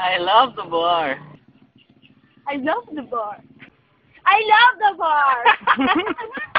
I love the bar. I love the bar. I love the bar.